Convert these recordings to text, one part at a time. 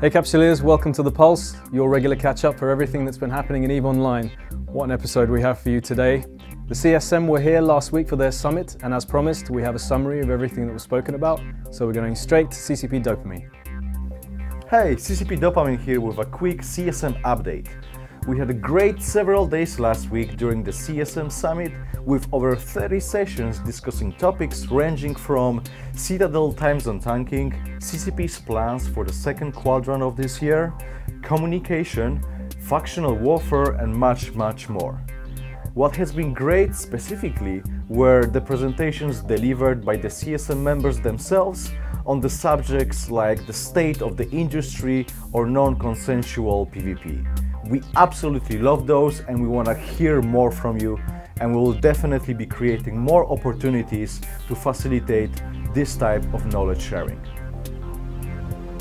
Hey Capsuleers, welcome to The Pulse, your regular catch up for everything that's been happening in EVE Online. What an episode we have for you today. The CSM were here last week for their summit, and as promised, we have a summary of everything that was spoken about, so we're going straight to CCP Dopamine. Hey, CCP Dopamine here with a quick CSM update. We had a great several days last week during the CSM Summit with over 30 sessions discussing topics ranging from Citadel time zone tanking, CCP's plans for the second quadrant of this year, communication, factional warfare, and much, much more. What has been great specifically were the presentations delivered by the CSM members themselves on the subjects like the state of the industry or non-consensual PvP. We absolutely love those and we want to hear more from you and we will definitely be creating more opportunities to facilitate this type of knowledge sharing.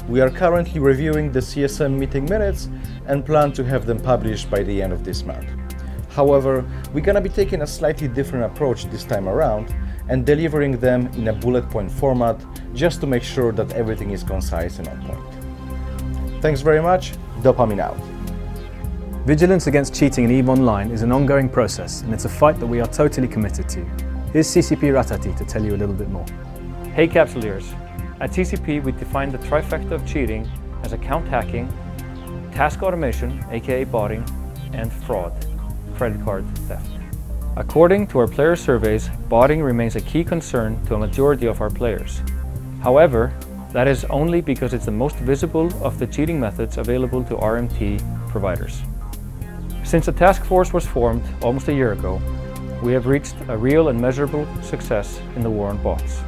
We are currently reviewing the CSM meeting minutes and plan to have them published by the end of this month. However, we're gonna be taking a slightly different approach this time around and delivering them in a bullet point format just to make sure that everything is concise and on point. Thanks very much, Dopamine out. Vigilance against cheating in EVE Online is an ongoing process and it's a fight that we are totally committed to. Here's CCP Rattati to tell you a little bit more. Hey Capsuleers! At CCP we define the trifecta of cheating as account hacking, task automation, aka botting, and fraud, credit card theft. According to our player surveys, botting remains a key concern to a majority of our players. However, that is only because it's the most visible of the cheating methods available to RMT providers. Since the task force was formed almost a year ago, we have reached a real and measurable success in the war on bots.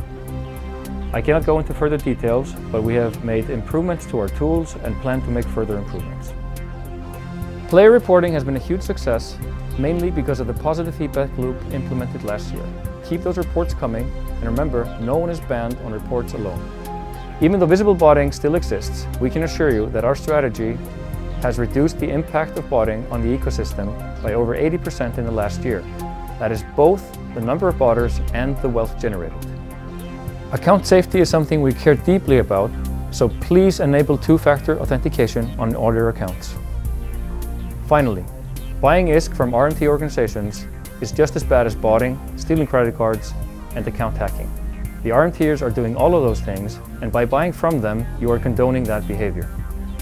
I cannot go into further details, but we have made improvements to our tools and plan to make further improvements. Player reporting has been a huge success, mainly because of the positive feedback loop implemented last year. Keep those reports coming, and remember, no one is banned on reports alone. Even though visible botting still exists, we can assure you that our strategy has reduced the impact of botting on the ecosystem by over 80% in the last year. That is both the number of botters and the wealth generated. Account safety is something we care deeply about, so please enable two-factor authentication on all your accounts. Finally, buying ISK from RMT organizations is just as bad as botting, stealing credit cards, and account hacking. The RMTers are doing all of those things, and by buying from them, you are condoning that behavior.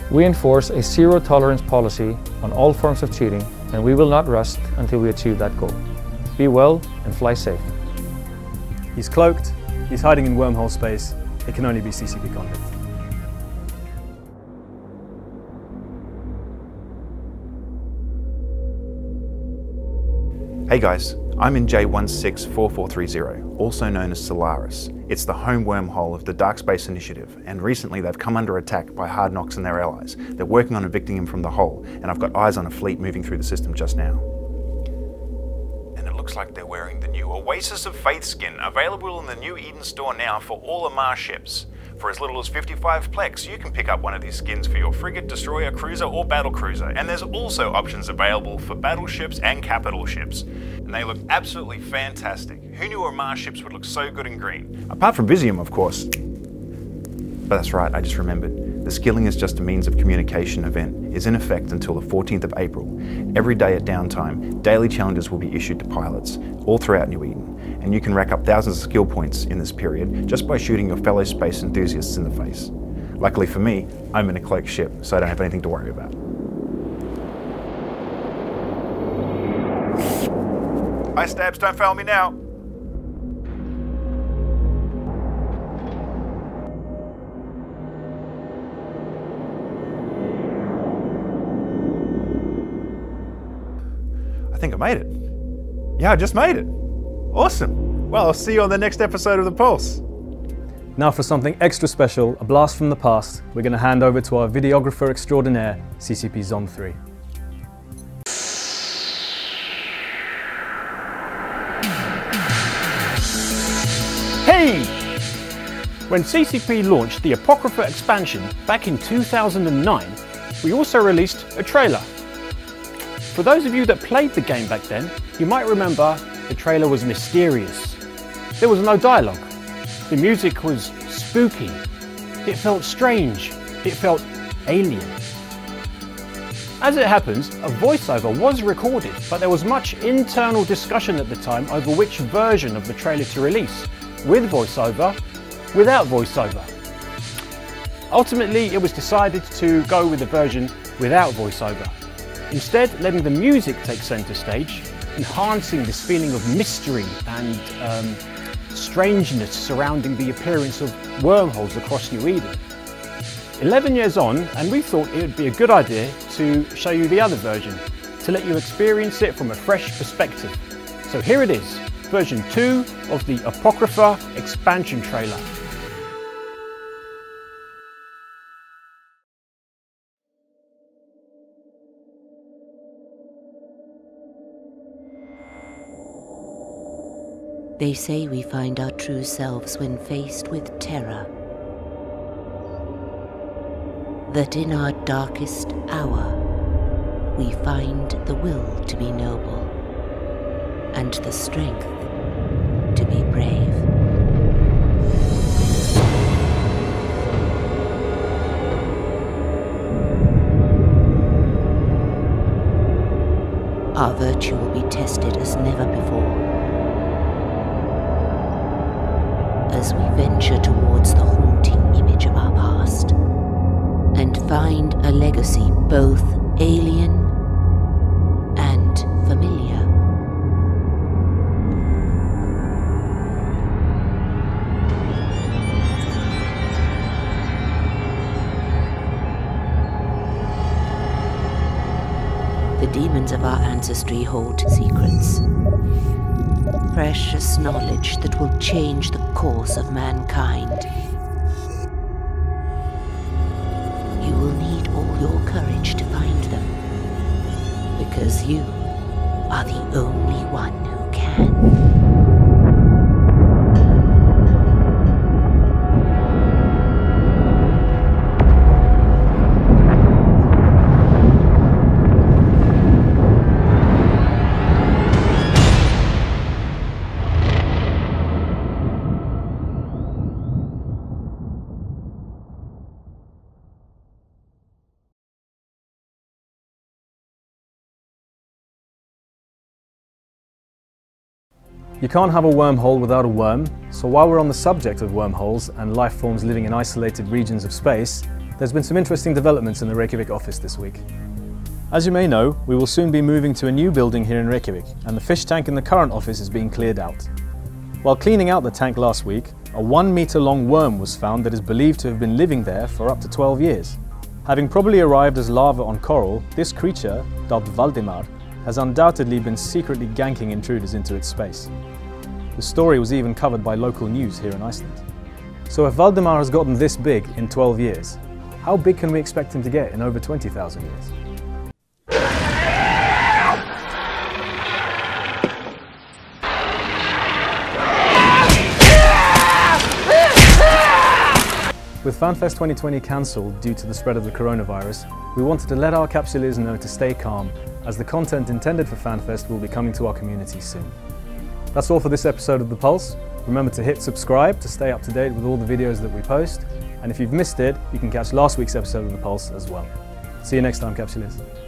We enforce a zero tolerance policy on all forms of cheating and we will not rest until we achieve that goal. Be well and fly safe. He's cloaked, he's hiding in wormhole space, it can only be CCP content. Hey guys, I'm in J164430, also known as Solaris. It's the home wormhole of the Dark Space Initiative, and recently they've come under attack by Hard Knocks and their allies. They're working on evicting him from the hole, and I've got eyes on a fleet moving through the system just now. And it looks like they're wearing the new Oasis of Faith skin, available in the new Eden store now for all Amarr ships. For as little as 55 plex, you can pick up one of these skins for your frigate, destroyer, cruiser, or battle cruiser. And there's also options available for battleships and capital ships. And they look absolutely fantastic. Who knew Amarr ships would look so good in green? Apart from Visium, of course. But that's right, I just remembered. The skilling is just a means of communication event, is in effect until the 14th of April. Every day at downtime, daily challenges will be issued to pilots, all throughout New Eden and you can rack up thousands of skill points in this period just by shooting your fellow space enthusiasts in the face. Luckily for me, I'm in a cloaked ship, so I don't have anything to worry about. Ice stabs, don't fail me now. I think I made it. Yeah, I just made it. Awesome. Well, I'll see you on the next episode of The Pulse. Now for something extra special, a blast from the past, we're going to hand over to our videographer extraordinaire, CCP Zon 3. Hey! When CCP launched the Apocrypha expansion back in 2009, we also released a trailer. For those of you that played the game back then, you might remember the trailer was mysterious. There was no dialogue. The music was spooky. It felt strange. It felt Alien. As it happens, a voiceover was recorded, but there was much internal discussion at the time over which version of the trailer to release, with voiceover, without voiceover. Ultimately, it was decided to go with the version without voiceover, instead letting the music take centre stage, enhancing this feeling of mystery and um, strangeness surrounding the appearance of wormholes across New Eden. 11 years on, and we thought it would be a good idea to show you the other version, to let you experience it from a fresh perspective. So here it is, version 2 of the Apocrypha expansion trailer. They say we find our true selves when faced with terror that in our darkest hour we find the will to be noble and the strength to be brave. Our virtue will be tested as never before. As we venture towards the haunting image of our past and find a legacy both alien and familiar. The demons of our ancestry hold secrets. Precious knowledge that will change the course of mankind. You will need all your courage to find them. Because you are the only one who can. You can't have a wormhole without a worm, so while we're on the subject of wormholes and life forms living in isolated regions of space, there's been some interesting developments in the Reykjavik office this week. As you may know, we will soon be moving to a new building here in Reykjavik, and the fish tank in the current office is being cleared out. While cleaning out the tank last week, a one metre long worm was found that is believed to have been living there for up to 12 years. Having probably arrived as larva on coral, this creature, dubbed Valdimar, has undoubtedly been secretly ganking intruders into its space. The story was even covered by local news here in Iceland. So if Valdimar has gotten this big in 12 years, how big can we expect him to get in over 20,000 years? With FanFest 2020 cancelled due to the spread of the coronavirus, we wanted to let our capsuleers know to stay calm as the content intended for FanFest will be coming to our community soon. That's all for this episode of The Pulse. Remember to hit subscribe to stay up to date with all the videos that we post. And if you've missed it, you can catch last week's episode of The Pulse as well. See you next time, Capsuleers.